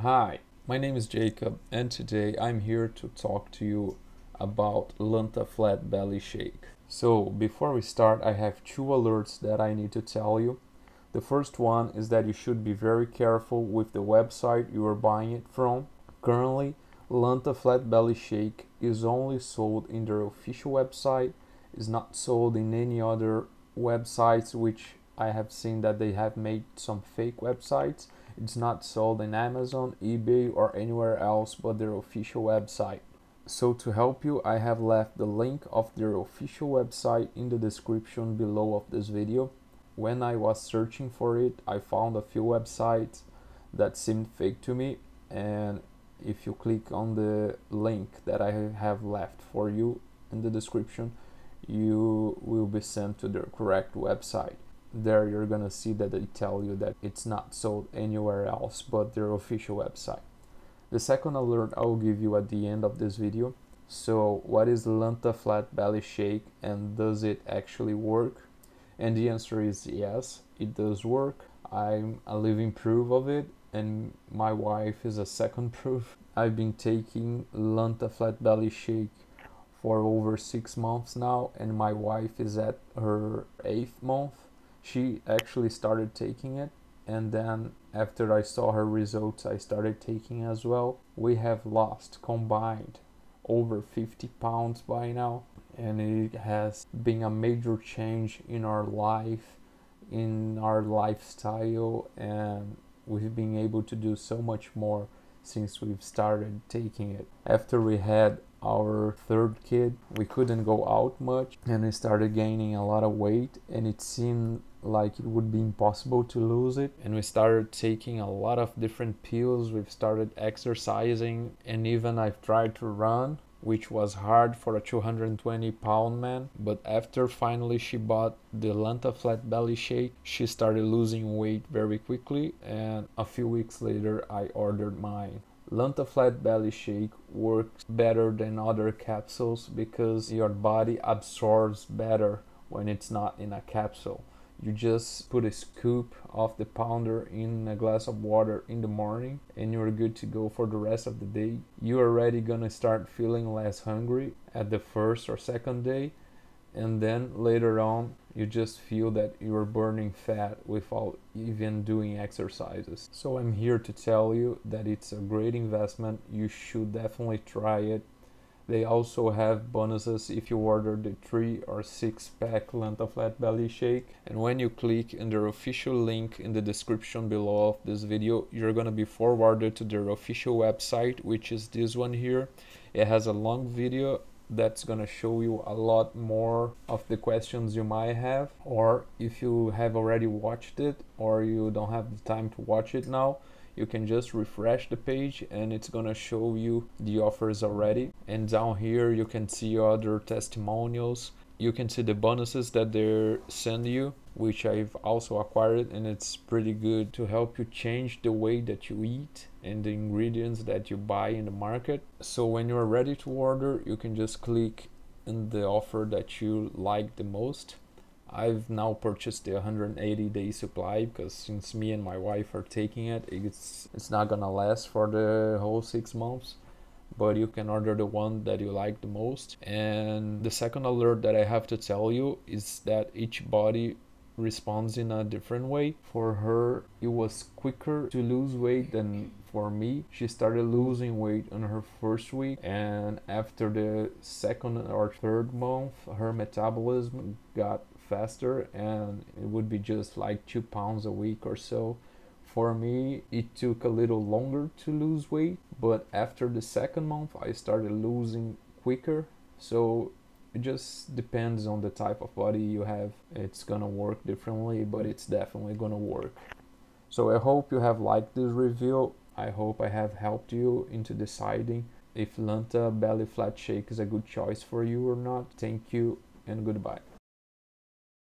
Hi, my name is Jacob and today I'm here to talk to you about Lanta Flat Belly Shake. So before we start I have two alerts that I need to tell you. The first one is that you should be very careful with the website you are buying it from. Currently, Lanta Flat Belly Shake is only sold in their official website, is not sold in any other websites which I have seen that they have made some fake websites. It's not sold in Amazon, eBay, or anywhere else but their official website. So to help you, I have left the link of their official website in the description below of this video. When I was searching for it, I found a few websites that seemed fake to me and if you click on the link that I have left for you in the description, you will be sent to the correct website there you're gonna see that they tell you that it's not sold anywhere else but their official website. The second alert I will give you at the end of this video. So what is Lanta Flat Belly Shake and does it actually work? And the answer is yes, it does work. I'm a living proof of it and my wife is a second proof. I've been taking Lanta Flat Belly Shake for over six months now and my wife is at her eighth month she actually started taking it and then after I saw her results I started taking as well. We have lost combined over 50 pounds by now and it has been a major change in our life, in our lifestyle and we've been able to do so much more since we've started taking it. After we had our third kid, we couldn't go out much and we started gaining a lot of weight and it seemed like it would be impossible to lose it. And we started taking a lot of different pills. We've started exercising and even i've tried to run which was hard for a 220 pound man. But after finally she bought the lanta flat belly shake she started losing weight very quickly and a few weeks later i ordered mine Lanta Flat Belly Shake works better than other capsules because your body absorbs better when it's not in a capsule. You just put a scoop of the pounder in a glass of water in the morning and you're good to go for the rest of the day. You're already gonna start feeling less hungry at the first or second day and then later on you just feel that you're burning fat without even doing exercises so i'm here to tell you that it's a great investment you should definitely try it they also have bonuses if you order the 3 or 6 pack Lanta Flat Belly Shake. And when you click in their official link in the description below of this video, you're gonna be forwarded to their official website, which is this one here. It has a long video that's gonna show you a lot more of the questions you might have or if you have already watched it or you don't have the time to watch it now you can just refresh the page and it's gonna show you the offers already. And down here you can see other testimonials you can see the bonuses that they send you which I've also acquired and it's pretty good to help you change the way that you eat and the ingredients that you buy in the market so when you're ready to order you can just click in the offer that you like the most I've now purchased the 180 day supply because since me and my wife are taking it, it's it's not gonna last for the whole six months. But you can order the one that you like the most. And the second alert that I have to tell you is that each body responds in a different way. For her, it was quicker to lose weight than for me. She started losing weight on her first week, and after the second or third month, her metabolism got faster and it would be just like two pounds a week or so for me it took a little longer to lose weight but after the second month i started losing quicker. So it just depends on the type of body you have. It's gonna work differently but it's definitely gonna work. So i hope you have liked this review. I hope i have helped you into deciding if lanta belly flat shake is a good choice for you or not. Thank you and goodbye